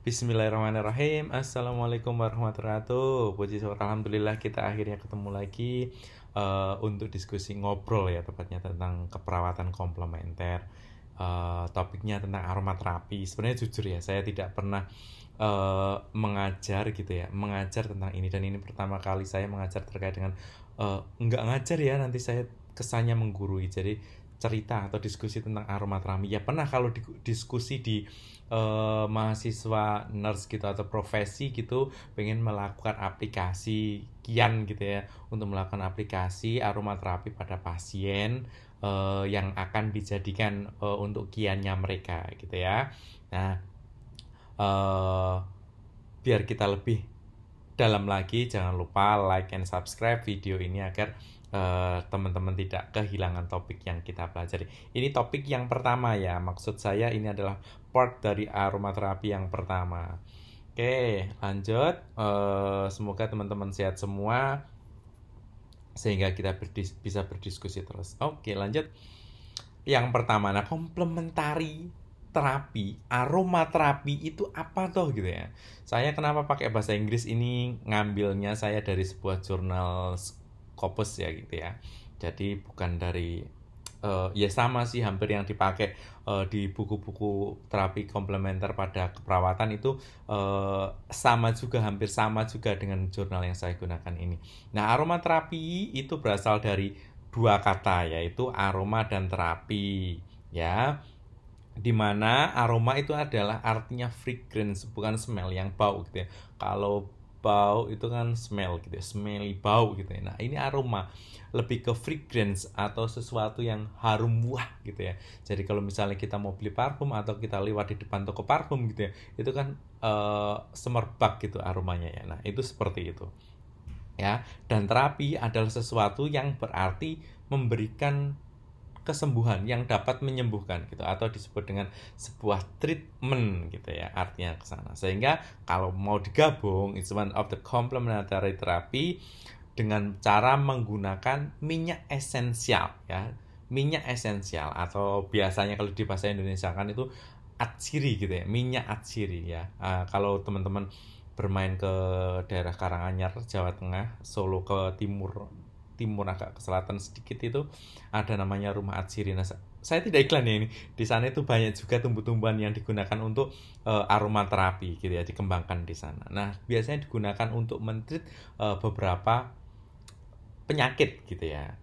Bismillahirrahmanirrahim. Assalamualaikum warahmatullahi wabarakatuh. Puji syukur Alhamdulillah kita akhirnya ketemu lagi uh, Untuk diskusi ngobrol ya Tepatnya tentang keperawatan komplementer. Uh, Topiknya tentang aromaterapi Sebenarnya jujur ya Saya tidak pernah uh, mengajar gitu ya Mengajar tentang ini. Dan ini pertama kali saya mengajar terkait dengan uh, Enggak ngajar ya Nanti saya kesannya menggurui. Jadi cerita atau diskusi tentang aromaterapi ya pernah kalau di, diskusi di uh, mahasiswa nurse gitu atau profesi gitu pengen melakukan aplikasi kian gitu ya untuk melakukan aplikasi aromaterapi pada pasien uh, yang akan dijadikan uh, untuk kiannya mereka gitu ya. Nah uh, biar kita lebih dalam lagi jangan lupa like and subscribe video ini agar eh, teman-teman tidak kehilangan topik yang kita pelajari. Ini topik yang pertama ya, maksud saya ini adalah part dari aromaterapi yang pertama. Oke, lanjut. Uh, semoga teman-teman sehat semua sehingga kita berdis bisa berdiskusi terus. Oke, lanjut. Yang pertama, nah komplementari terapi, aromaterapi itu apa toh gitu ya. Saya kenapa pakai bahasa Inggris ini ngambilnya saya dari sebuah jurnal Scopus ya gitu ya. Jadi bukan dari uh, ya sama sih hampir yang dipakai uh, di buku-buku terapi komplementer pada keperawatan itu uh, sama juga hampir sama juga dengan jurnal yang saya gunakan ini. Nah, aromaterapi itu berasal dari dua kata yaitu aroma dan terapi ya di mana aroma itu adalah artinya fragrance bukan smell yang bau gitu ya kalau bau itu kan smell gitu ya smelly bau gitu ya. Nah ini aroma lebih ke fragrance atau sesuatu yang harum wah gitu ya. Jadi kalau misalnya kita mau beli parfum atau kita lewat di depan toko parfum gitu ya itu kan uh, semerbak gitu aromanya ya. Nah itu seperti itu. Ya dan terapi adalah sesuatu yang berarti memberikan kesembuhan yang dapat menyembuhkan gitu atau disebut dengan sebuah treatment gitu ya artinya ke sana. Sehingga kalau mau digabung it's one of the complementary therapy dengan cara menggunakan minyak esensial ya. Minyak esensial atau biasanya kalau di bahasa Indonesia kan itu atsiri gitu ya, minyak atsiri ya. Uh, kalau teman-teman bermain ke daerah Karanganyar, Jawa Tengah, Solo ke timur timur agak ke selatan sedikit itu ada namanya rumah atsiri. Nah, saya tidak iklan ya ini. Di sana itu banyak juga tumbuh-tumbuhan yang digunakan untuk uh, aromaterapi gitu ya, dikembangkan di sana. Nah, biasanya digunakan untuk mentreat uh, beberapa penyakit gitu ya.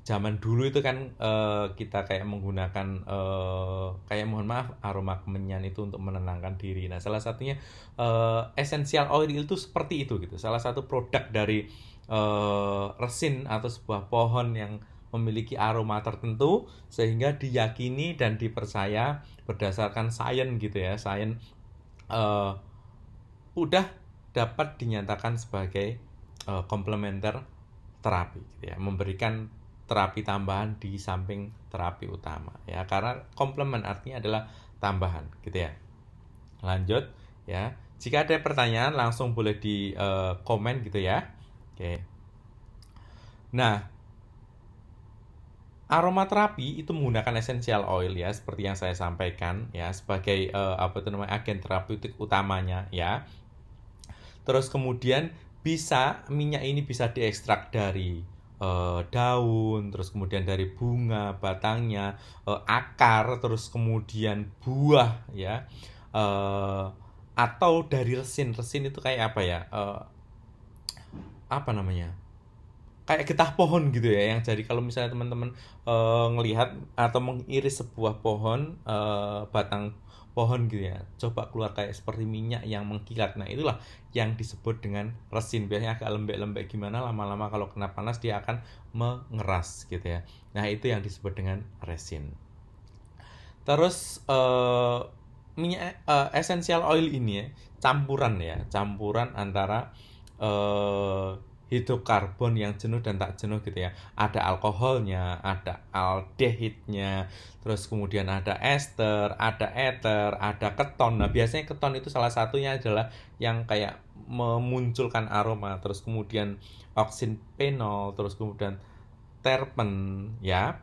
Zaman dulu itu kan uh, kita kayak menggunakan uh, kayak mohon maaf aroma kemenyan itu untuk menenangkan diri. Nah, salah satunya uh, essential oil itu seperti itu gitu. Salah satu produk dari uh, resin atau sebuah pohon yang memiliki aroma tertentu sehingga diyakini dan dipercaya berdasarkan sains gitu ya. Sains uh, udah dapat dinyatakan sebagai uh, komplementer terapi gitu ya. Memberikan terapi tambahan di samping terapi utama ya. Karena komplement artinya adalah tambahan gitu ya. Lanjut ya. Jika ada pertanyaan langsung boleh di uh, komen gitu ya Oke. Nah, aromaterapi itu menggunakan essential oil ya, seperti yang saya sampaikan ya, sebagai uh, apa itu namanya agen terapeutik utamanya ya. Terus kemudian bisa minyak ini bisa diekstrak dari uh, daun, terus kemudian dari bunga, batangnya, uh, akar, terus kemudian buah ya. Atau dari resin. Resin itu kayak apa ya? Apa namanya? Kayak getah pohon gitu ya yang jadi kalau misalnya teman-teman uh, ngelihat atau mengiris sebuah pohon uh, batang pohon gitu ya coba keluar kayak seperti minyak yang mengkilat. Nah itulah yang disebut dengan resin. Biasanya agak lembek-lembek gimana lama-lama kalau kena panas dia akan mengeras gitu ya. Nah itu yang disebut dengan resin. Terus uh, minyak uh, essential oil ini ya campuran ya campuran antara hidrokarbon yang jenuh dan tak jenuh gitu ya. Ada alkoholnya, ada aldehidnya, terus kemudian ada ester, ada ether, ada keton. Nah, biasanya keton itu salah satunya adalah yang kayak memunculkan aroma, terus kemudian oksin penol, terus kemudian terpen ya.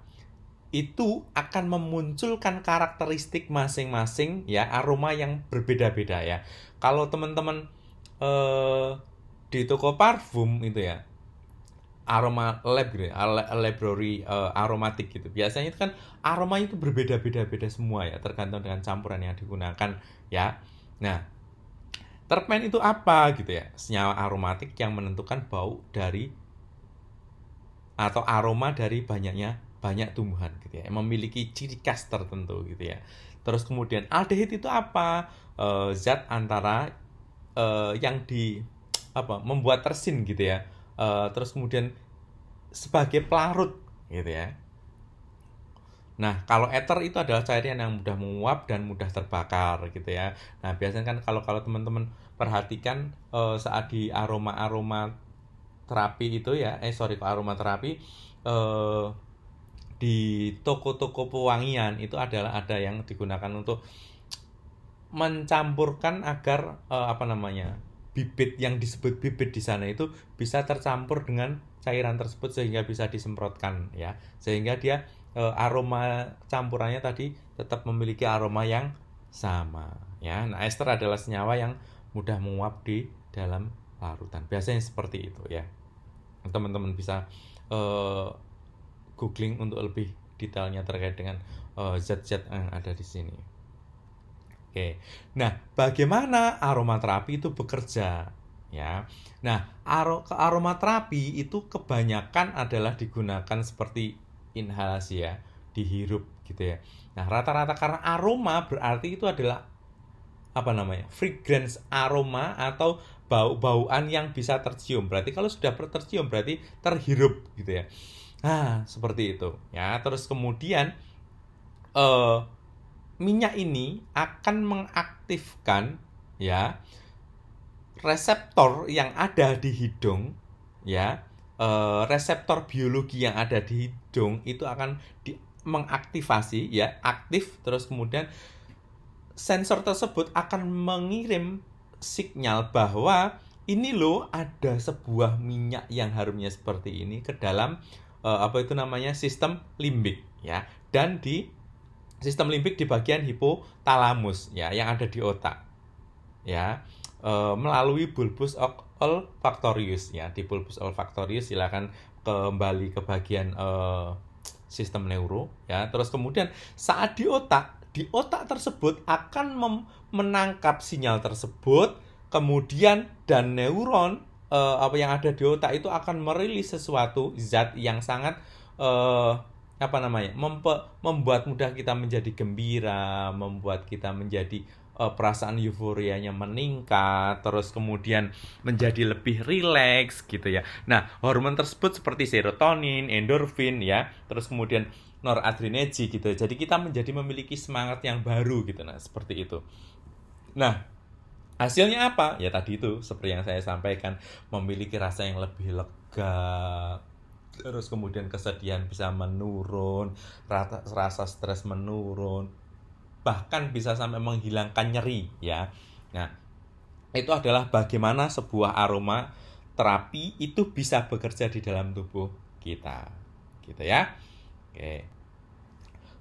itu akan memunculkan karakteristik masing-masing ya aroma yang berbeda-beda ya. Kalau teman-teman eh, di toko parfum itu ya aroma lab gitu, ya, library uh, aromatik gitu. Biasanya itu kan aroma itu berbeda-beda beda semua ya, tergantung dengan campuran yang digunakan ya. Nah, terpen itu apa gitu ya? Senyawa aromatik yang menentukan bau dari atau aroma dari banyaknya banyak tumbuhan gitu ya, memiliki ciri khas tertentu gitu ya. Terus kemudian aldehid itu apa? Uh, zat antara uh, yang di apa membuat tersin gitu ya uh, terus kemudian sebagai pelarut gitu ya. Nah, kalau ether itu adalah cairan yang mudah menguap dan mudah terbakar gitu ya. Nah, biasanya kan kalau kalau teman-teman perhatikan uh, saat di aroma-aroma terapi itu ya, eh sorry aroma terapi uh, di toko-toko pewangian itu adalah ada yang digunakan untuk mencampurkan agar uh, apa namanya bibit yang disebut bibit di sana itu bisa tercampur dengan cairan tersebut sehingga bisa disemprotkan ya. Sehingga dia e, aroma campurannya tadi tetap memiliki aroma yang sama ya. Nah ester adalah senyawa yang mudah menguap di dalam larutan. Biasanya seperti itu ya. Teman-teman bisa e, googling untuk lebih detailnya terkait dengan e, zat-zat yang ada di sini Oke. Nah, bagaimana aromaterapi itu bekerja? Ya. Nah, ke aromaterapi itu kebanyakan adalah digunakan seperti inhalasi ya, dihirup gitu ya. Nah, rata-rata karena aroma berarti itu adalah apa namanya? fragrance aroma atau bau-bauan yang bisa tercium. Berarti kalau sudah tercium berarti terhirup gitu ya. Nah, seperti itu ya. Terus kemudian eh minyak ini akan mengaktifkan ya reseptor yang ada di hidung ya e, reseptor biologi yang ada di hidung itu akan di, mengaktifasi ya aktif terus kemudian sensor tersebut akan mengirim sinyal bahwa ini loh ada sebuah minyak yang harumnya seperti ini ke dalam e, apa itu namanya sistem limbik ya. Dan di sistem limbik di bagian hipotalamus ya yang ada di otak ya. E, melalui bulbus olfactorius ya di bulbus olfactorius silakan kembali ke bagian e, sistem neuro ya. Terus kemudian saat di otak di otak tersebut akan menangkap sinyal tersebut kemudian dan neuron e, apa yang ada di otak itu akan merilis sesuatu zat yang sangat e, apa namanya? Mempe, membuat mudah kita menjadi gembira membuat kita menjadi uh, perasaan euforianya meningkat terus kemudian menjadi lebih rileks gitu ya. Nah hormon tersebut seperti serotonin endorfin ya. Terus kemudian noradrenergi gitu jadi kita menjadi memiliki semangat yang baru gitu. Nah seperti itu. Nah hasilnya apa? Ya tadi itu seperti yang saya sampaikan. Memiliki rasa yang lebih lega terus kemudian kesedihan bisa menurun rasa, rasa stres menurun bahkan bisa sampai menghilangkan nyeri ya. Nah itu adalah bagaimana sebuah aroma terapi itu bisa bekerja di dalam tubuh kita gitu ya. Oke.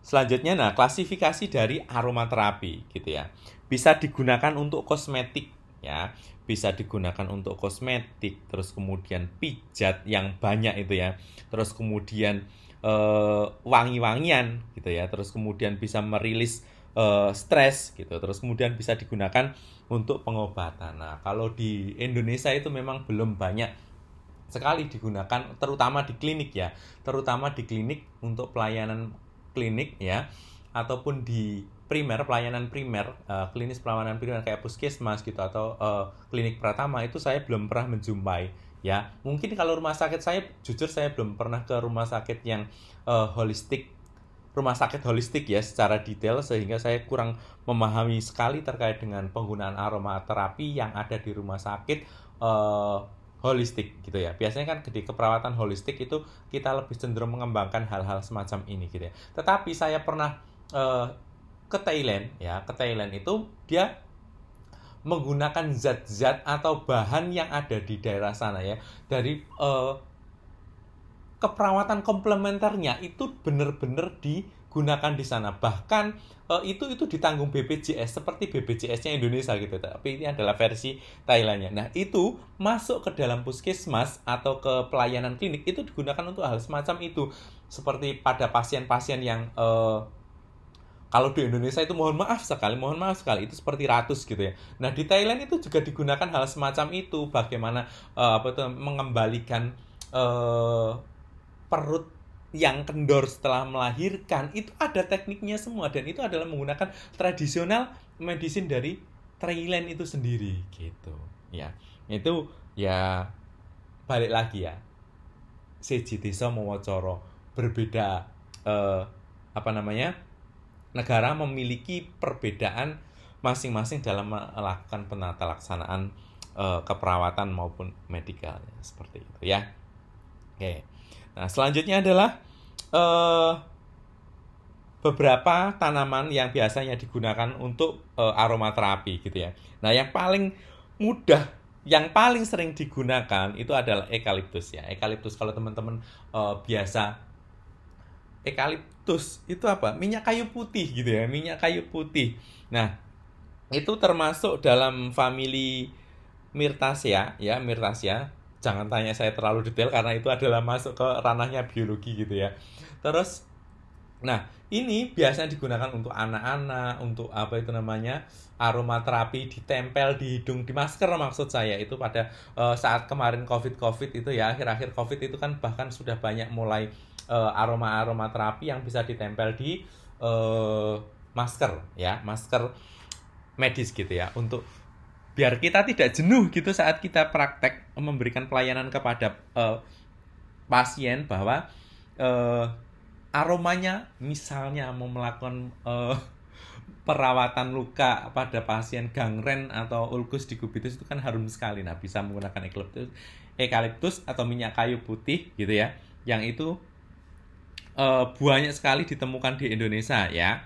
Selanjutnya nah klasifikasi dari aromaterapi gitu ya. Bisa digunakan untuk kosmetik ya bisa digunakan untuk kosmetik terus kemudian pijat yang banyak itu ya. Terus kemudian uh, wangi-wangian gitu ya. Terus kemudian bisa merilis uh, stres gitu. Terus kemudian bisa digunakan untuk pengobatan. Nah kalau di Indonesia itu memang belum banyak sekali digunakan terutama di klinik ya. Terutama di klinik untuk pelayanan klinik ya ataupun di primer pelayanan primer uh, klinis pelayanan primer kayak puskesmas gitu atau uh, klinik pratama itu saya belum pernah menjumpai ya mungkin kalau rumah sakit saya jujur saya belum pernah ke rumah sakit yang uh, holistik rumah sakit holistik ya secara detail sehingga saya kurang memahami sekali terkait dengan penggunaan aromaterapi yang ada di rumah sakit uh, holistik gitu ya. Biasanya kan di keperawatan holistik itu kita lebih cenderung mengembangkan hal-hal semacam ini gitu ya. Tetapi saya pernah uh, ke Thailand ya ke Thailand itu dia menggunakan zat-zat atau bahan yang ada di daerah sana ya dari uh, keperawatan komplementernya itu benar-benar digunakan di sana. Bahkan uh, itu itu ditanggung BPJS seperti BPJS-nya Indonesia gitu. Tapi ini adalah versi Thailandnya. Nah, itu masuk ke dalam puskesmas atau ke pelayanan klinik itu digunakan untuk hal semacam itu. Seperti pada pasien-pasien yang uh, kalau di Indonesia itu mohon maaf sekali, mohon maaf sekali itu seperti ratus gitu ya. Nah di Thailand itu juga digunakan hal semacam itu, bagaimana uh, apa itu mengembalikan uh, perut yang kendor setelah melahirkan. Itu ada tekniknya semua dan itu adalah menggunakan tradisional medicine dari Thailand itu sendiri gitu. Ya itu ya balik lagi ya. Seji desa mewacoro berbeda uh, apa namanya negara memiliki perbedaan masing-masing dalam melakukan penata laksanaan uh, keperawatan maupun medikal seperti itu ya. Oke. Nah, selanjutnya adalah uh, beberapa tanaman yang biasanya digunakan untuk uh, aromaterapi gitu ya. Nah, yang paling mudah yang paling sering digunakan itu adalah eukaliptus ya. Eukaliptus kalau teman-teman uh, biasa eukaliptus itu apa? Minyak kayu putih gitu ya, minyak kayu putih. Nah, itu termasuk dalam family Myrtaceae ya, Myrtaceae. Jangan tanya saya terlalu detail karena itu adalah masuk ke ranahnya biologi gitu ya. Terus nah, ini biasanya digunakan untuk anak-anak, untuk apa itu namanya? aromaterapi ditempel di hidung di masker maksud saya itu pada uh, saat kemarin covid covid itu ya akhir-akhir covid itu kan bahkan sudah banyak mulai uh, aroma-aroma terapi yang bisa ditempel di uh, masker ya, masker medis gitu ya untuk biar kita tidak jenuh gitu saat kita praktek memberikan pelayanan kepada uh, pasien bahwa uh, aromanya misalnya mau melakukan uh, perawatan luka pada pasien gangren atau ulkus dikubitus itu kan harum sekali. Nah bisa menggunakan eukaliptus atau minyak kayu putih gitu ya yang itu uh, banyak sekali ditemukan di Indonesia ya.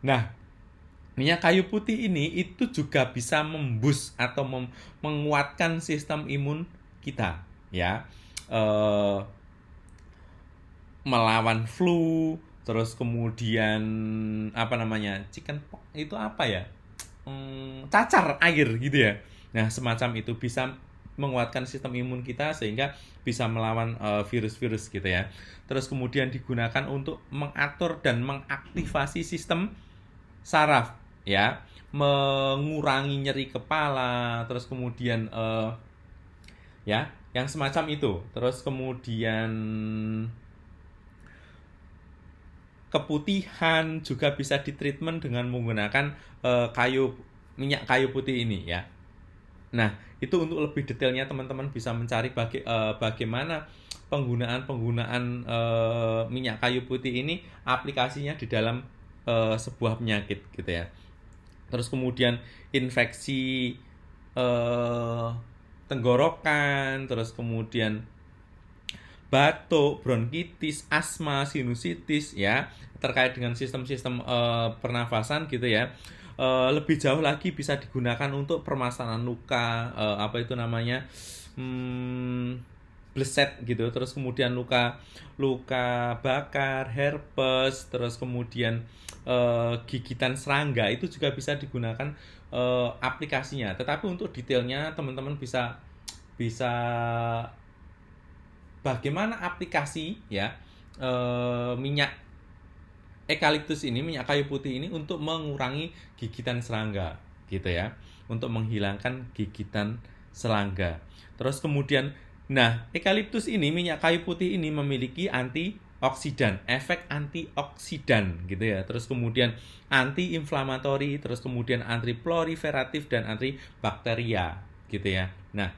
Nah, minyak kayu putih ini itu juga bisa membus atau mem menguatkan sistem imun kita ya. Uh, melawan flu, terus kemudian apa namanya? chicken pox itu apa ya? Hmm, cacar air gitu ya. Nah, semacam itu bisa menguatkan sistem imun kita sehingga bisa melawan eh, virus-virus uh, gitu ya. Terus kemudian digunakan untuk mengatur dan mengaktifasi sistem saraf ya, mengurangi nyeri kepala, terus kemudian uh, ya, yang semacam itu. Terus kemudian keputihan juga bisa ditreatment dengan menggunakan uh, kayu minyak kayu putih ini ya. Nah, itu untuk lebih detailnya teman-teman bisa mencari baga uh, bagaimana penggunaan-penggunaan uh, minyak kayu putih ini aplikasinya di dalam uh, sebuah penyakit gitu ya. Terus kemudian infeksi uh, tenggorokan, terus kemudian batuk, bronkitis, asma, sinusitis ya, terkait dengan sistem-sistem uh, pernafasan gitu ya uh, lebih jauh lagi bisa digunakan untuk permasalahan luka uh, apa itu namanya hmm, bleset gitu. Terus kemudian luka luka bakar herpes terus kemudian uh, gigitan serangga itu juga bisa digunakan uh, aplikasinya. Tetapi untuk detailnya teman-teman bisa bisa bagaimana aplikasi ya uh, minyak eukaliptus ini minyak kayu putih ini untuk mengurangi gigitan serangga gitu ya. Untuk menghilangkan gigitan serangga. Terus kemudian nah eukaliptus ini minyak kayu putih ini memiliki antioksidan efek antioksidan gitu ya. Terus kemudian anti-inflamatori terus kemudian anti proliferatif dan anti bakteria gitu ya. Nah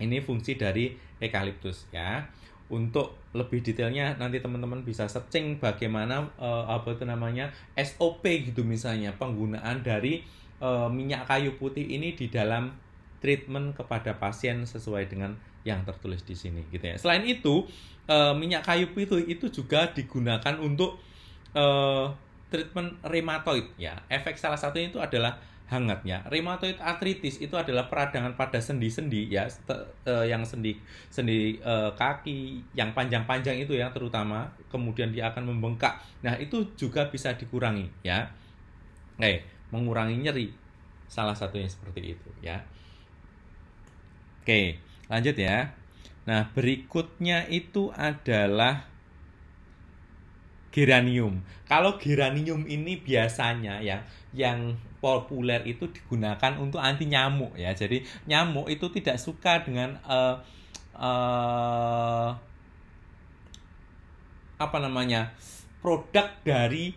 ini fungsi dari eukaliptus ya untuk lebih detailnya nanti teman-teman bisa searching bagaimana uh, apa itu namanya SOP gitu misalnya penggunaan dari uh, minyak kayu putih ini di dalam treatment kepada pasien sesuai dengan yang tertulis di sini gitu ya. Selain itu uh, minyak kayu putih itu juga digunakan untuk uh, treatment rheumatoid ya. Efek salah satunya itu adalah hangatnya. Rheumatoid arthritis itu adalah peradangan pada sendi-sendi ya uh, yang sendi sendi uh, kaki yang panjang-panjang itu ya terutama kemudian dia akan membengkak. Nah, itu juga bisa dikurangi ya. Eh, mengurangi nyeri. Salah satunya seperti itu ya. Oke, lanjut ya. Nah, berikutnya itu adalah geranium. Kalau geranium ini biasanya ya yang populer itu digunakan untuk anti nyamuk ya. Jadi nyamuk itu tidak suka dengan uh, uh, apa namanya produk dari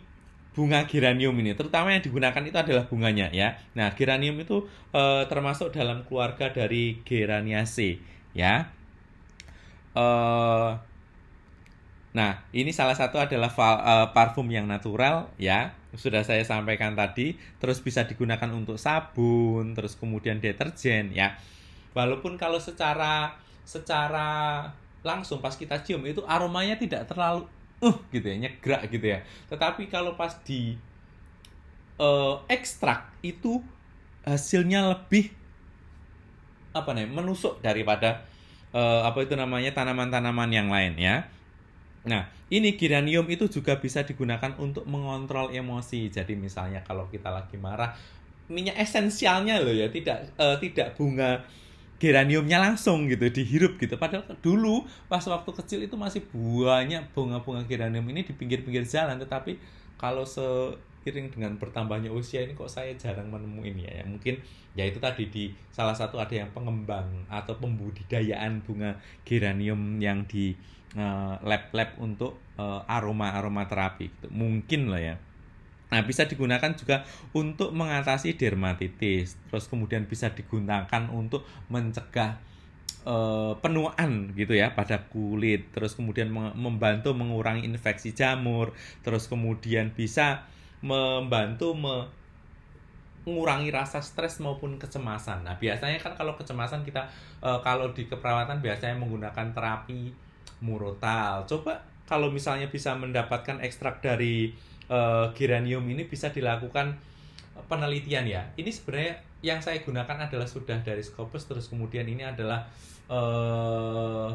bunga geranium ini. Terutama yang digunakan itu adalah bunganya ya. Nah geranium itu uh, termasuk dalam keluarga dari Geraniaceae ya. Uh, Nah, ini salah satu adalah uh, parfum yang natural ya. Sudah saya sampaikan tadi, terus bisa digunakan untuk sabun, terus kemudian deterjen ya. Walaupun kalau secara secara langsung pas kita cium itu aromanya tidak terlalu uh gitu ya, nyegrak gitu ya. Tetapi kalau pas di uh, ekstrak itu hasilnya lebih apa nih menusuk daripada uh, apa itu namanya tanaman-tanaman yang lain ya. Nah, ini geranium itu juga bisa digunakan untuk mengontrol emosi. Jadi misalnya kalau kita lagi marah, minyak esensialnya loh ya, tidak uh, tidak bunga geraniumnya langsung gitu dihirup gitu. Padahal dulu pas waktu kecil itu masih banyak bunga-bunga geranium ini di pinggir-pinggir jalan, tetapi kalau seiring dengan bertambahnya usia ini kok saya jarang menemukan ini ya. Mungkin ya itu tadi di salah satu ada yang pengembang atau pembudidayaan bunga geranium yang di lab-lab uh, untuk uh, aroma-aroma terapi gitu. mungkin lah ya Nah, bisa digunakan juga untuk mengatasi dermatitis. Terus kemudian bisa digunakan untuk mencegah uh, penuaan gitu ya pada kulit. Terus kemudian membantu mengurangi infeksi jamur. Terus kemudian bisa membantu me mengurangi rasa stres maupun kecemasan. Nah, biasanya kan kalau kecemasan kita uh, kalau di keperawatan biasanya menggunakan terapi murotal. Coba kalau misalnya bisa mendapatkan ekstrak dari uh, geranium ini bisa dilakukan penelitian ya. Ini sebenarnya yang saya gunakan adalah sudah dari Scopus terus kemudian ini adalah uh,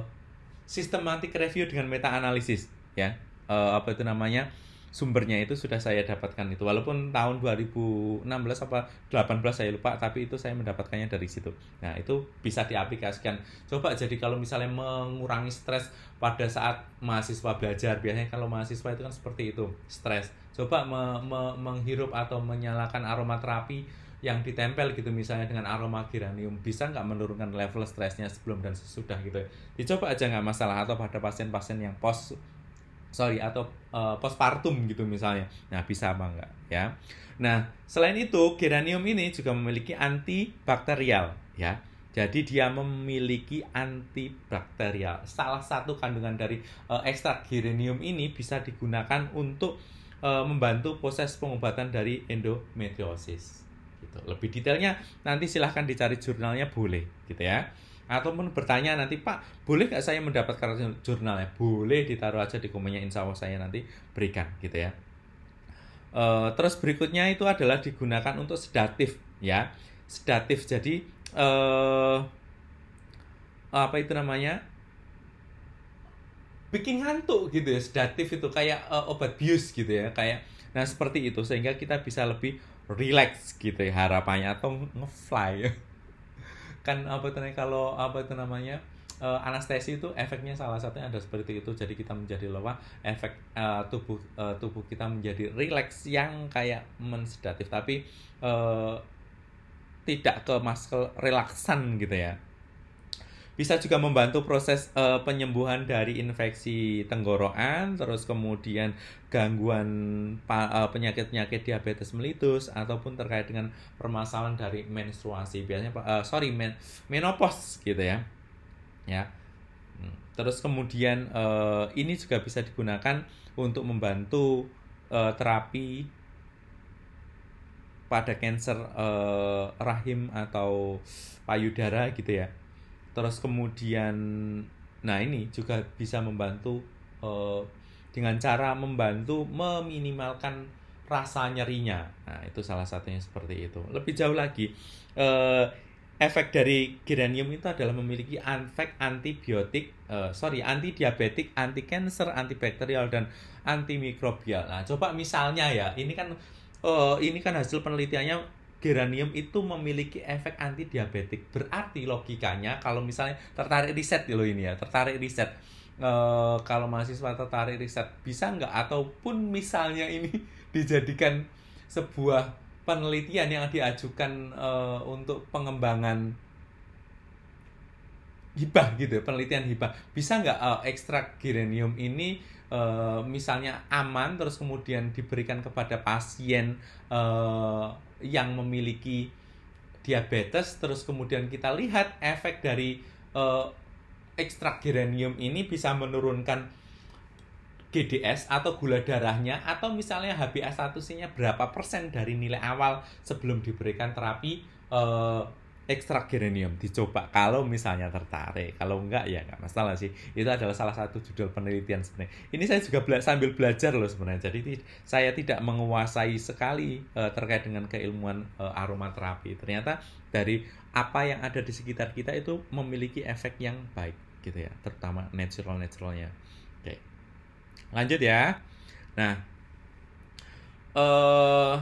systematic review dengan meta analisis ya. Uh, apa itu namanya? Sumbernya itu sudah saya dapatkan itu. Walaupun tahun 2016 apa 18 saya lupa tapi itu saya mendapatkannya dari situ. Nah itu bisa diaplikasikan. Coba jadi kalau misalnya mengurangi stres pada saat mahasiswa belajar biasanya kalau mahasiswa itu kan seperti itu stres. Coba me, me, menghirup atau menyalakan aromaterapi yang ditempel gitu misalnya dengan aroma geranium. Bisa nggak menurunkan level stresnya sebelum dan sesudah gitu? Dicoba aja nggak masalah atau pada pasien-pasien yang post sorry atau uh, postpartum gitu misalnya. Nah, bisa apa enggak ya. Nah, selain itu geranium ini juga memiliki antibakterial ya. Jadi dia memiliki antibakterial. Salah satu kandungan dari uh, ekstrak geranium ini bisa digunakan untuk uh, membantu proses pengobatan dari endometriosis. Gitu. Lebih detailnya nanti silahkan dicari jurnalnya boleh gitu ya ataupun bertanya nanti Pak boleh nggak saya mendapatkan jurnalnya? Boleh ditaruh aja di komennya insya Allah saya nanti berikan gitu ya. E, terus berikutnya itu adalah digunakan untuk sedatif ya. Sedatif jadi e, apa itu namanya? Bikin ngantuk gitu ya sedatif itu kayak uh, obat bius gitu ya kayak nah seperti itu sehingga kita bisa lebih relax gitu ya harapannya atau ngefly kan apa itu kalau apa itu namanya uh, anestesi itu efeknya salah satunya ada seperti itu. Jadi kita menjadi lelah efek uh, tubuh uh, tubuh kita menjadi rileks yang kayak mensedatif. Tapi uh, tidak ke muscle relaksan gitu ya bisa juga membantu proses uh, penyembuhan dari infeksi tenggorokan, terus kemudian gangguan uh, penyakit-penyakit diabetes mellitus ataupun terkait dengan permasalahan dari menstruasi. Biasanya uh, sorry men menopause gitu ya. Ya. Hmm. Terus kemudian uh, ini juga bisa digunakan untuk membantu uh, terapi pada cancer uh, rahim atau payudara gitu ya terus kemudian nah ini juga bisa membantu uh, dengan cara membantu meminimalkan rasa nyerinya. Nah, itu salah satunya seperti itu. Lebih jauh lagi, eh, efek dari geranium itu adalah memiliki efek antibiotik, uh, sorry, anti diabetik, anti cancer, antibakterial dan antimikrobial. Nah, coba misalnya ya, ini kan uh, ini kan hasil penelitiannya geranium itu memiliki efek anti diabetik. Berarti logikanya kalau misalnya tertarik riset loh ini ya, tertarik riset. Uh, kalau mahasiswa tertarik riset bisa nggak ataupun misalnya ini dijadikan sebuah penelitian yang diajukan uh, untuk pengembangan hibah gitu penelitian hibah bisa nggak uh, ekstrak geranium ini uh, misalnya aman terus kemudian diberikan kepada pasien uh, yang memiliki diabetes terus kemudian kita lihat efek dari uh, ekstrak geranium ini bisa menurunkan GDS atau gula darahnya atau misalnya HbA1c-nya berapa persen dari nilai awal sebelum diberikan terapi uh, ekstrak geranium dicoba. Kalau misalnya tertarik kalau enggak ya enggak masalah sih. Itu adalah salah satu judul penelitian sebenarnya. Ini saya juga bela sambil belajar loh sebenarnya. Jadi saya tidak menguasai sekali uh, terkait dengan keilmuan uh, aromaterapi. Ternyata dari apa yang ada di sekitar kita itu memiliki efek yang baik gitu ya. Terutama natural naturalnya oke. Lanjut ya. Nah, uh,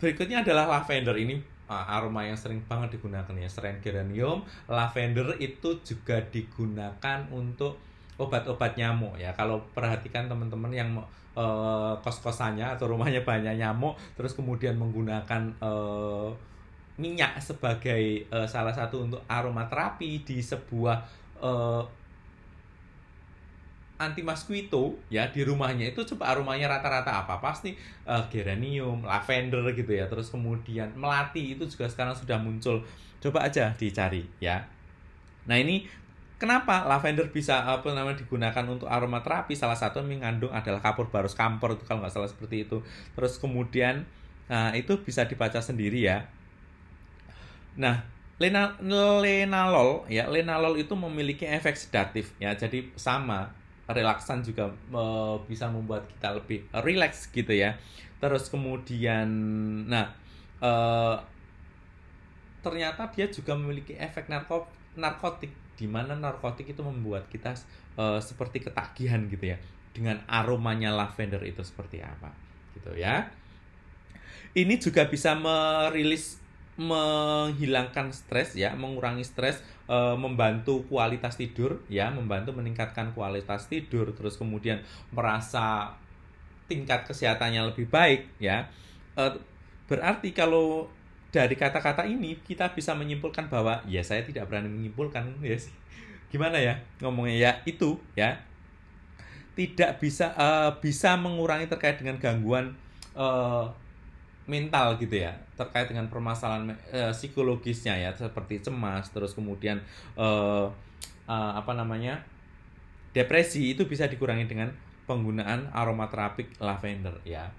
berikutnya adalah lavender. Ini uh, aroma yang sering banget digunakan ya. Selain geranium, lavender itu juga digunakan untuk obat-obat nyamuk ya. Kalau perhatikan teman-teman yang uh, kos-kosannya atau rumahnya banyak nyamuk, terus kemudian menggunakan uh, minyak sebagai uh, salah satu untuk aromaterapi di sebuah uh, anti mosquito ya di rumahnya itu coba aromanya rata-rata apa pasti uh, geranium, lavender gitu ya. Terus kemudian melati itu juga sekarang sudah muncul. Coba aja dicari ya. Nah, ini kenapa lavender bisa apa namanya digunakan untuk aromaterapi? Salah satu mengandung adalah kapur barus kampor itu kalau nggak salah seperti itu. Terus kemudian nah itu bisa dibaca sendiri ya. Nah, lenalol ya, lenalol itu memiliki efek sedatif ya. Jadi sama relaksan juga uh, bisa membuat kita lebih relax gitu ya. Terus kemudian, nah uh, ternyata dia juga memiliki efek narko narkotik, di mana narkotik itu membuat kita uh, seperti ketagihan gitu ya, dengan aromanya lavender itu seperti apa, gitu ya. Ini juga bisa merilis menghilangkan stres ya, mengurangi stres, e, membantu kualitas tidur ya, membantu meningkatkan kualitas tidur, terus kemudian merasa tingkat kesehatannya lebih baik ya. E, berarti kalau dari kata-kata ini kita bisa menyimpulkan bahwa ya saya tidak berani menyimpulkan ya sih. Gimana ya ngomongnya ya itu ya. Tidak bisa uh, bisa mengurangi terkait dengan gangguan uh, mental gitu ya terkait dengan permasalahan uh, psikologisnya ya seperti cemas terus kemudian uh, uh, apa namanya depresi itu bisa dikurangi dengan penggunaan aromaterapik lavender ya.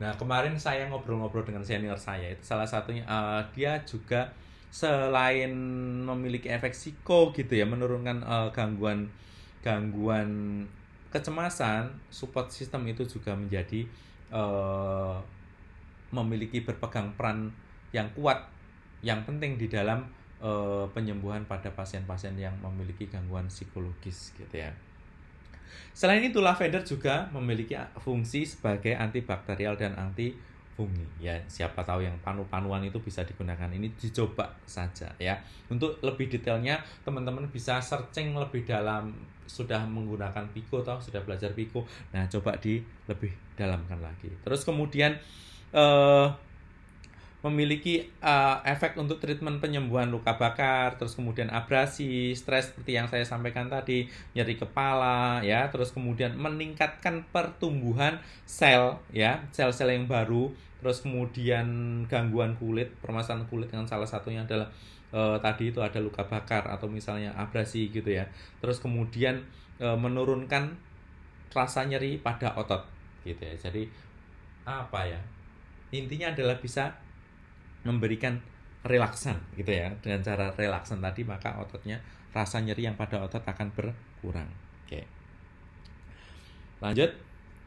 Nah kemarin saya ngobrol-ngobrol dengan senior saya itu salah satunya uh, dia juga selain memiliki efek psiko gitu ya menurunkan uh, gangguan gangguan kecemasan support system itu juga menjadi uh, memiliki berpegang peran yang kuat yang penting di dalam uh, penyembuhan pada pasien-pasien yang memiliki gangguan psikologis gitu ya. Selain itu lavender juga memiliki fungsi sebagai antibakterial dan anti fungi ya siapa tahu yang panu-panuan itu bisa digunakan. Ini dicoba saja ya. Untuk lebih detailnya teman-teman bisa searching lebih dalam sudah menggunakan Pico atau sudah belajar Pico. Nah coba di lebih dalamkan lagi. Terus kemudian uh, memiliki uh, efek untuk treatment penyembuhan luka bakar, terus kemudian abrasi, stres seperti yang saya sampaikan tadi, nyeri kepala, ya, terus kemudian meningkatkan pertumbuhan sel, ya, sel-sel yang baru, terus kemudian gangguan kulit, permasalahan kulit yang salah satunya adalah uh, tadi itu ada luka bakar atau misalnya abrasi gitu ya, terus kemudian uh, menurunkan rasa nyeri pada otot, gitu ya, jadi apa ya? Intinya adalah bisa memberikan relaksan gitu ya dengan cara relaksan tadi maka ototnya rasa nyeri yang pada otot akan berkurang oke lanjut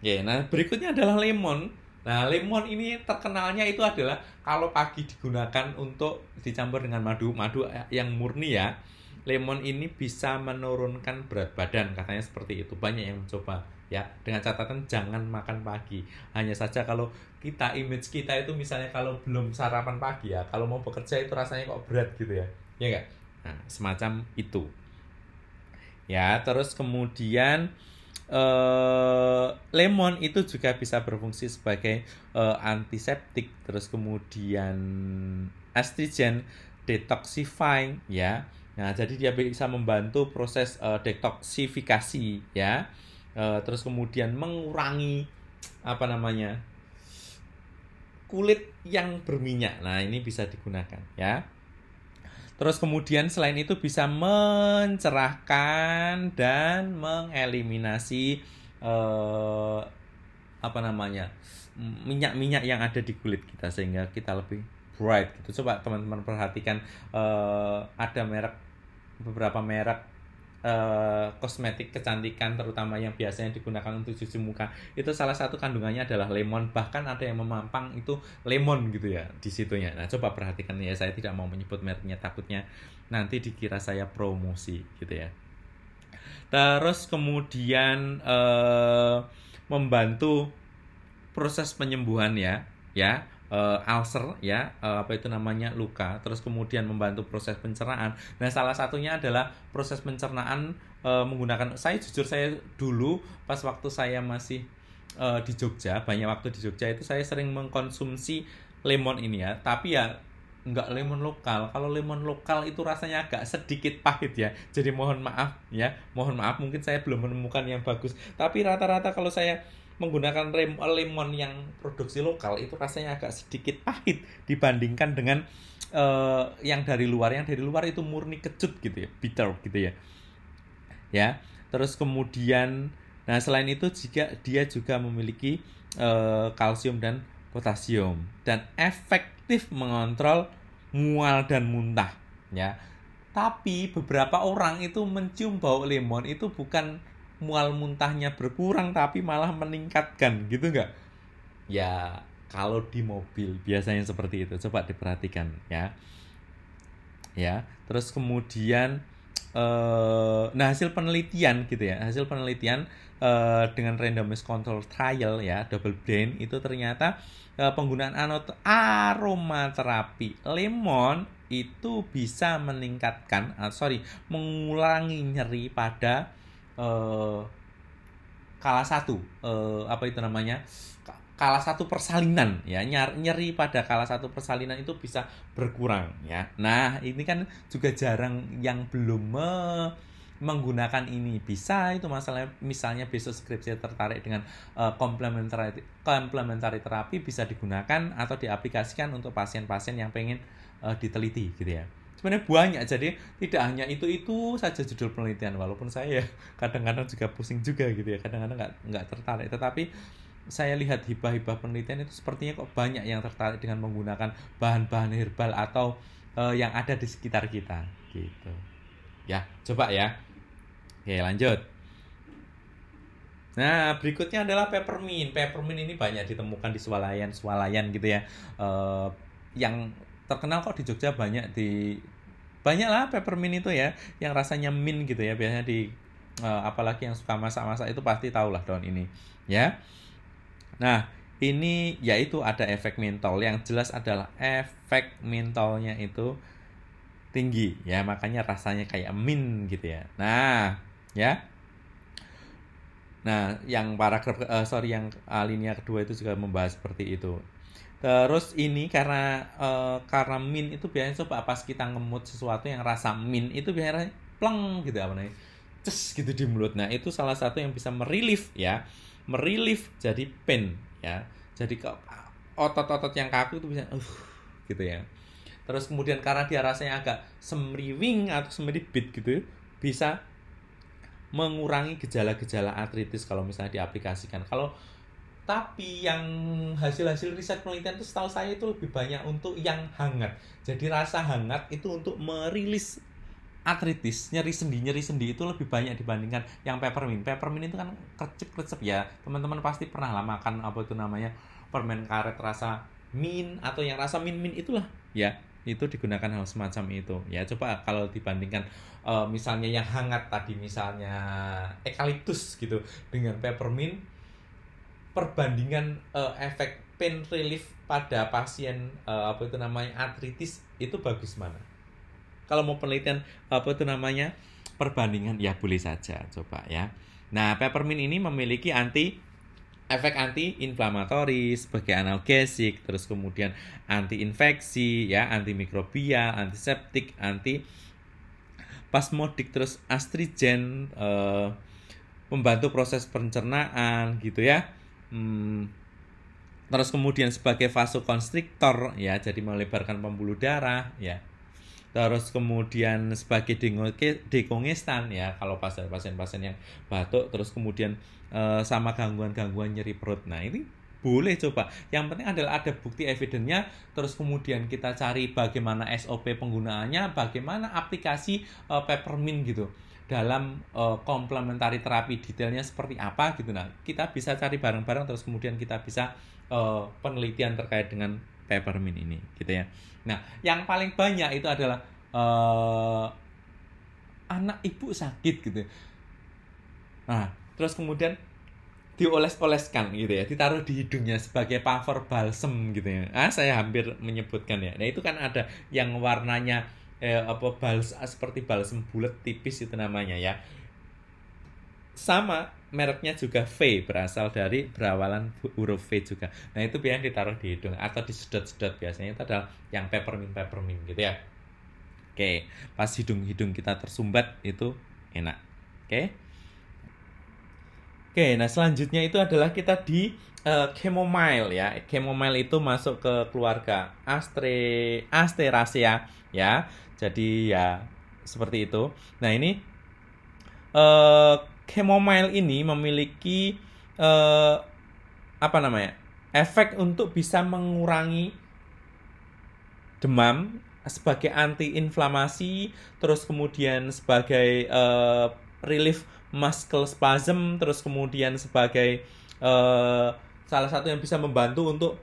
Ya, nah berikutnya adalah lemon. Nah, lemon ini terkenalnya itu adalah kalau pagi digunakan untuk dicampur dengan madu, madu yang murni ya. Lemon ini bisa menurunkan berat badan, katanya seperti itu. Banyak yang mencoba ya. Dengan catatan jangan makan pagi. Hanya saja kalau kita image kita itu misalnya kalau belum sarapan pagi ya, kalau mau bekerja itu rasanya kok berat gitu ya. Ya enggak? Nah, semacam itu. Ya, terus kemudian uh, lemon itu juga bisa berfungsi sebagai uh, antiseptik terus kemudian astringent detoxifying ya nah jadi dia bisa membantu proses uh, detoksifikasi ya uh, terus kemudian mengurangi apa namanya kulit yang berminyak nah ini bisa digunakan ya Terus kemudian selain itu bisa mencerahkan dan mengeliminasi eh, apa namanya minyak-minyak yang ada di kulit kita sehingga kita lebih bright gitu. Coba teman-teman perhatikan eh, ada merek beberapa merek uh, kosmetik kecantikan terutama yang biasanya digunakan untuk cuci muka itu salah satu kandungannya adalah lemon. Bahkan ada yang memampang itu lemon gitu ya di situnya. Nah coba perhatikan ya saya tidak mau menyebut mereknya takutnya nanti dikira saya promosi gitu ya. Terus kemudian uh, membantu proses penyembuhan ya ya uh, ulcer ya uh, apa itu namanya luka terus kemudian membantu proses pencernaan. Nah salah satunya adalah proses pencernaan uh, menggunakan saya jujur saya dulu pas waktu saya masih uh, di Jogja banyak waktu di Jogja itu saya sering mengkonsumsi lemon ini ya. Tapi ya nggak lemon lokal. Kalau lemon lokal itu rasanya agak sedikit pahit ya. Jadi mohon maaf ya mohon maaf mungkin saya belum menemukan yang bagus. Tapi rata-rata kalau saya menggunakan lemon yang produksi lokal itu rasanya agak sedikit pahit dibandingkan dengan uh, yang dari luar. Yang dari luar itu murni kecut gitu ya bitter gitu ya. Ya terus kemudian nah selain itu jika dia juga memiliki uh, kalsium dan potasium dan efektif mengontrol mual dan muntah ya. Tapi beberapa orang itu mencium bau lemon itu bukan mual muntahnya berkurang tapi malah meningkatkan gitu nggak? Ya kalau di mobil biasanya seperti itu. Coba diperhatikan ya. Ya terus kemudian eh, nah hasil penelitian gitu ya. Hasil penelitian eh, dengan randomized control trial ya double blind itu ternyata eh, penggunaan anot aromaterapi lemon itu bisa meningkatkan uh, sorry mengulangi nyeri pada uh, kalah satu. Uh, apa itu namanya? Kalah satu persalinan ya. Nyeri pada kalah satu persalinan itu bisa berkurang ya. Nah ini kan juga jarang yang belum me menggunakan ini. Bisa itu masalah misalnya besok skripsi tertarik dengan uh, complementary terapi bisa digunakan atau diaplikasikan untuk pasien-pasien yang pengen uh, diteliti gitu ya sebenarnya banyak jadi tidak hanya itu itu saja judul penelitian walaupun saya kadang-kadang juga pusing juga gitu ya kadang-kadang nggak nggak tertarik tetapi saya lihat hibah-hibah penelitian itu sepertinya kok banyak yang tertarik dengan menggunakan bahan-bahan herbal atau uh, yang ada di sekitar kita gitu ya coba ya oke lanjut Nah, berikutnya adalah peppermint. Peppermint ini banyak ditemukan di swalayan-swalayan gitu ya. Uh, yang terkenal kok di Jogja banyak di banyak lah peppermint itu ya yang rasanya mint gitu ya biasanya di uh, apalagi yang suka masak-masak itu pasti tahu lah daun ini ya. Nah ini yaitu ada efek mentol yang jelas adalah efek mentolnya itu tinggi ya. Makanya rasanya kayak mint gitu ya. Nah ya. Nah yang paragraf uh, sorry yang alinea kedua itu juga membahas seperti itu Terus ini karena uh, karena min itu biasanya coba pas kita ngemut sesuatu yang rasa min itu biasanya pleng gitu apa namanya. Ces gitu di mulut. Nah, itu salah satu yang bisa merilif ya. Merilif jadi pain ya. Jadi ke otot-otot yang kaku itu bisa uh gitu ya. Terus kemudian karena dia rasanya agak semriwing atau semribit gitu bisa mengurangi gejala-gejala artritis kalau misalnya diaplikasikan. Kalau tapi yang hasil-hasil riset penelitian itu setahu saya itu lebih banyak untuk yang hangat jadi rasa hangat itu untuk merilis artritis, nyeri sendi, nyeri sendi itu lebih banyak dibandingkan yang peppermint. Peppermint itu kan krecep-krecep ya. Teman-teman pasti pernah lah makan apa itu namanya permen karet rasa mint atau yang rasa mint-mint itulah ya. Itu digunakan hal semacam itu. Ya coba kalau dibandingkan uh, misalnya yang hangat tadi misalnya eukaliptus gitu dengan peppermint perbandingan uh, efek pain relief pada pasien uh, apa itu namanya artritis itu bagus mana? kalau mau penelitian apa itu namanya perbandingan ya boleh saja coba ya. Nah, peppermint ini memiliki anti efek anti inflamatori sebagai analgesik, terus kemudian anti infeksi ya, anti mikrobia, antiseptik, anti pasmodik, terus astringen eh, membantu proses pencernaan gitu ya. Hmm, terus kemudian sebagai vasokonstriktor ya, jadi melebarkan pembuluh darah ya. Terus kemudian sebagai dekongestan ya kalau pasien-pasien yang batuk terus kemudian e, sama gangguan-gangguan nyeri perut. Nah ini boleh coba. Yang penting adalah ada bukti evidennya terus kemudian kita cari bagaimana SOP penggunaannya bagaimana aplikasi e, peppermint gitu dalam e, komplementari terapi detailnya seperti apa gitu nah kita bisa cari bareng-bareng terus kemudian kita bisa e, penelitian terkait dengan peppermint ini gitu ya Nah, yang paling banyak itu adalah uh, anak ibu sakit gitu. Nah, terus kemudian dioles-oleskan gitu ya, ditaruh di hidungnya sebagai power balsam gitu ya. Ah, saya hampir menyebutkan ya. Nah, itu kan ada yang warnanya eh, apa bals seperti balsam bulat tipis itu namanya ya. Sama mereknya juga V berasal dari berawalan huruf V juga. Nah itu biasanya ditaruh di hidung atau disedot-sedot biasanya itu adalah yang peppermint peppermint gitu ya. Oke, pas hidung-hidung kita tersumbat itu enak. Oke. Oke, nah selanjutnya itu adalah kita di uh, chamomile ya. Chamomile itu masuk ke keluarga Astre Asteraceae ya. Jadi ya seperti itu. Nah, ini uh, chamomile ini memiliki uh, apa namanya efek untuk bisa mengurangi demam sebagai antiinflamasi terus kemudian sebagai uh, relief muscle spasm terus kemudian sebagai uh, salah satu yang bisa membantu untuk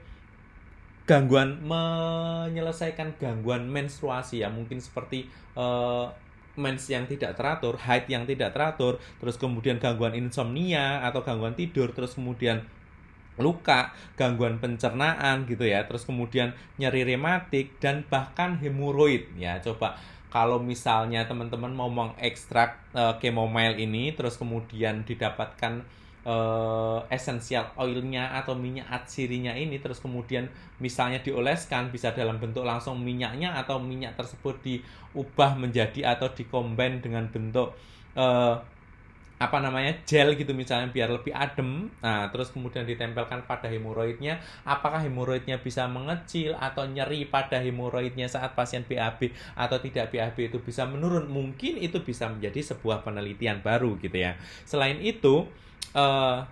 gangguan menyelesaikan gangguan menstruasi ya mungkin seperti uh, mens yang tidak teratur, haid yang tidak teratur, terus kemudian gangguan insomnia atau gangguan tidur, terus kemudian luka, gangguan pencernaan gitu ya, terus kemudian nyeri rematik dan bahkan hemoroid ya. Coba kalau misalnya teman-teman mau mengekstrak uh, chamomile ini terus kemudian didapatkan uh, essential oilnya atau minyak atsirinya ini terus kemudian misalnya dioleskan bisa dalam bentuk langsung minyaknya atau minyak tersebut diubah menjadi atau dikombin dengan bentuk uh, apa namanya gel gitu misalnya biar lebih adem. Nah terus kemudian ditempelkan pada hemoroidnya. Apakah hemoroidnya bisa mengecil atau nyeri pada hemoroidnya saat pasien BAB atau tidak BAB itu bisa menurun? Mungkin itu bisa menjadi sebuah penelitian baru gitu ya. Selain itu uh,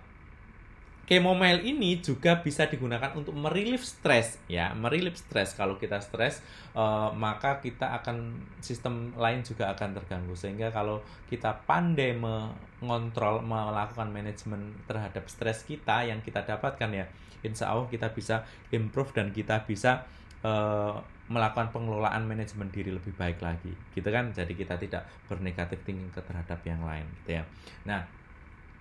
chamomile ini juga bisa digunakan untuk merilis stres ya merilis stres kalau kita stres uh, maka kita akan sistem lain juga akan terganggu. Sehingga kalau kita pandai mengontrol melakukan manajemen terhadap stres kita yang kita dapatkan ya insya Allah kita bisa improve dan kita bisa uh, melakukan pengelolaan manajemen diri lebih baik lagi. Gitu kan? Jadi kita tidak bernegatif thinking terhadap yang lain gitu ya. Nah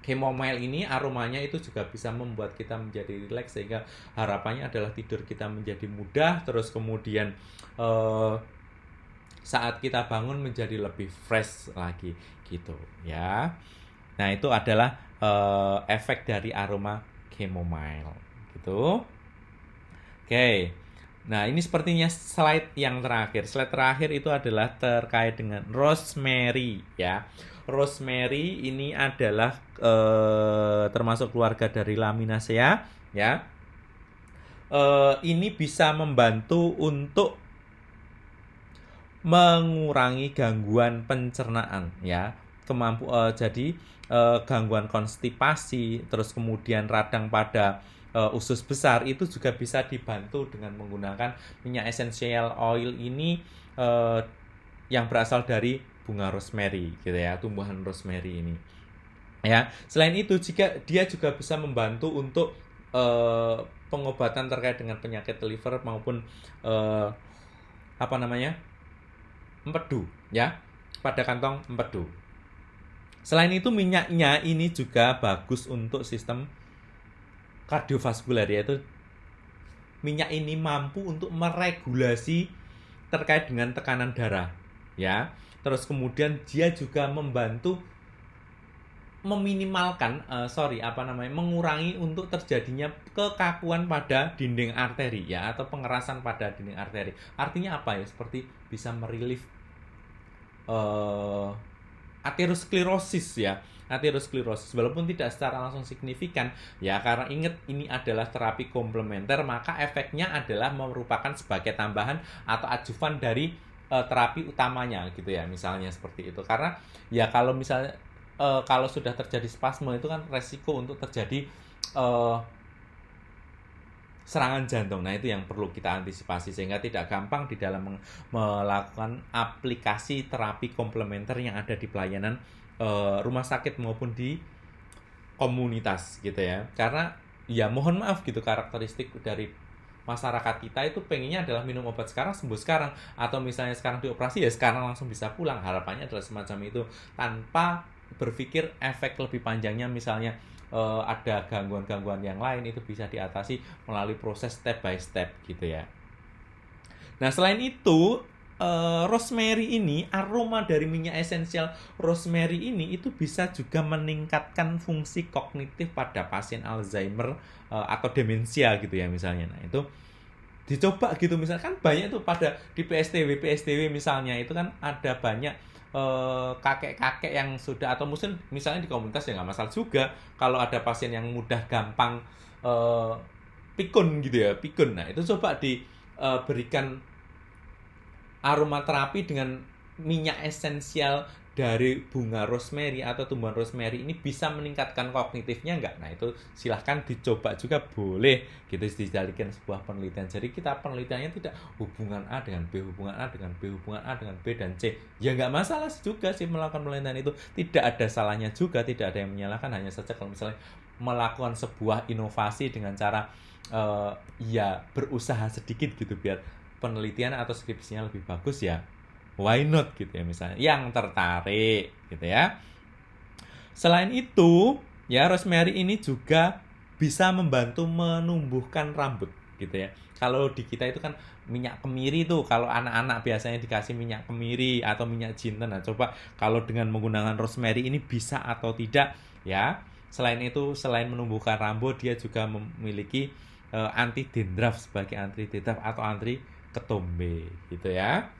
chamomile ini aromanya itu juga bisa membuat kita menjadi rileks sehingga harapannya adalah tidur kita menjadi mudah terus kemudian uh, saat kita bangun menjadi lebih fresh lagi gitu ya. Nah itu adalah uh, efek dari aroma chamomile gitu. Oke. Nah, ini sepertinya slide yang terakhir. Slide terakhir itu adalah terkait dengan rosemary ya rosemary ini adalah eh, termasuk keluarga dari Laminaceae ya. Eh, ini bisa membantu untuk mengurangi gangguan pencernaan ya. Kemampu eh, jadi eh, gangguan konstipasi terus kemudian radang pada uh, usus besar itu juga bisa dibantu dengan menggunakan minyak essential oil ini uh, yang berasal dari bunga rosemary gitu ya tumbuhan rosemary ini. Ya selain itu jika dia juga bisa membantu untuk uh, pengobatan terkait dengan penyakit liver maupun uh, apa namanya? Empedu ya pada kantong empedu. Selain itu minyaknya ini juga bagus untuk sistem kardiovaskular yaitu minyak ini mampu untuk meregulasi terkait dengan tekanan darah ya terus kemudian dia juga membantu meminimalkan uh, sorry apa namanya mengurangi untuk terjadinya kekakuan pada dinding arteri ya atau pengerasan pada dinding arteri. Artinya apa ya? Seperti bisa merelief uh, aterosklerosis ya. Aterosklerosis walaupun tidak secara langsung signifikan ya karena ingat ini adalah terapi komplementer maka efeknya adalah merupakan sebagai tambahan atau ajuvan dari uh, terapi utamanya gitu ya misalnya seperti itu karena ya kalau misalnya uh, kalau sudah terjadi spasme itu kan resiko untuk terjadi uh, serangan jantung. Nah, itu yang perlu kita antisipasi sehingga tidak gampang di dalam melakukan aplikasi terapi komplementer yang ada di pelayanan uh, rumah sakit maupun di komunitas gitu ya. Karena ya mohon maaf gitu karakteristik dari masyarakat kita itu pengennya adalah minum obat sekarang sembuh sekarang. Atau misalnya sekarang dioperasi ya sekarang langsung bisa pulang. Harapannya adalah semacam itu. Tanpa berpikir efek lebih panjangnya misalnya uh, ada gangguan-gangguan yang lain itu bisa diatasi melalui proses step by step gitu ya. Nah selain itu uh, rosemary ini aroma dari minyak esensial rosemary ini itu bisa juga meningkatkan fungsi kognitif pada pasien Alzheimer uh, atau demensia gitu ya misalnya. Nah itu dicoba gitu misalkan banyak tuh pada di PSTW PSTW misalnya itu kan ada banyak Eh, kakek-kakek yang sudah atau mungkin misalnya di komunitas ya nggak masalah juga kalau ada pasien yang mudah gampang uh, pikun gitu ya pikun nah itu coba diberikan uh, aromaterapi dengan minyak esensial dari bunga rosemary atau tumbuhan rosemary ini bisa meningkatkan kognitifnya enggak? Nah itu silahkan dicoba juga boleh gitu dijadikan sebuah penelitian. Jadi kita penelitiannya tidak hubungan A dengan B, hubungan A dengan B, hubungan A dengan B dan C. Ya nggak masalah juga sih melakukan penelitian itu. Tidak ada salahnya juga, tidak ada yang menyalahkan. Hanya saja kalau misalnya melakukan sebuah inovasi dengan cara uh, ya berusaha sedikit gitu biar penelitian atau skripsinya lebih bagus ya why not? Gitu ya misalnya. Yang tertarik gitu ya. Selain itu ya rosemary ini juga bisa membantu menumbuhkan rambut gitu ya. Kalau di kita itu kan minyak kemiri tuh kalau anak-anak biasanya dikasih minyak kemiri atau minyak jinten. Nah coba kalau dengan menggunakan rosemary ini bisa atau tidak ya. Selain itu selain menumbuhkan rambut dia juga memiliki uh, eh, anti dandruff sebagai anti dandruff atau anti ketombe gitu ya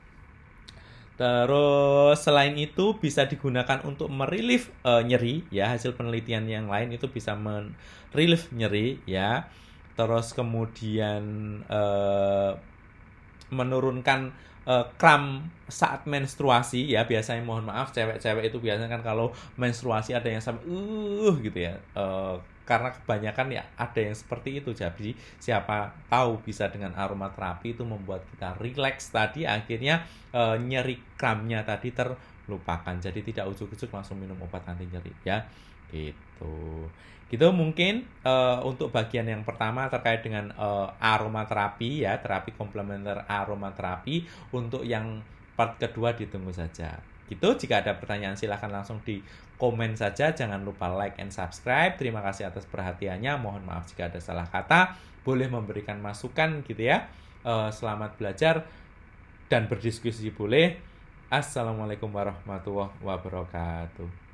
Terus selain itu bisa digunakan untuk merilif uh, nyeri ya hasil penelitian yang lain itu bisa merilif nyeri ya. Terus kemudian uh, menurunkan uh, kram saat menstruasi ya biasanya mohon maaf cewek-cewek itu biasanya kan kalau menstruasi ada yang sampai uh gitu ya. Uh, karena kebanyakan ya ada yang seperti itu jadi siapa tahu bisa dengan aromaterapi itu membuat kita rileks tadi akhirnya e, nyeri kramnya tadi terlupakan. Jadi tidak ujuk-ujuk langsung minum obat anti nyeri ya. Gitu. Gitu mungkin e, untuk bagian yang pertama terkait dengan e, aromaterapi ya. Terapi komplementer aromaterapi untuk yang part kedua ditunggu saja Gitu, jika ada pertanyaan silahkan langsung di komen saja. Jangan lupa like and subscribe. Terima kasih atas perhatiannya. Mohon maaf jika ada salah kata. Boleh memberikan masukan gitu ya. Uh, selamat belajar dan berdiskusi boleh. Assalamualaikum warahmatullahi wabarakatuh.